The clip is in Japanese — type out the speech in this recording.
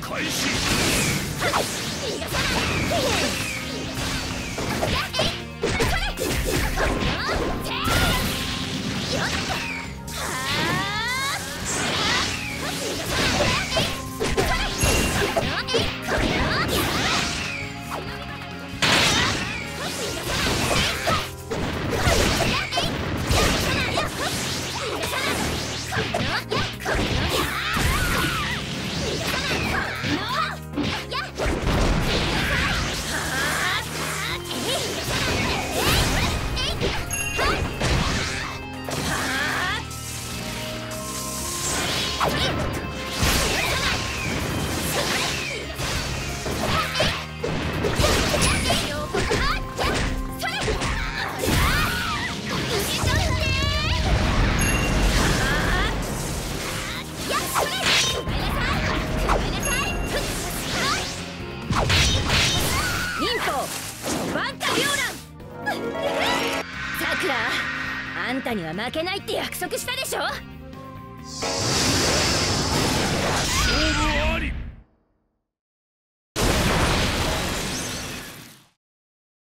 開始。さくらあんたには負けないって約束したでしょ？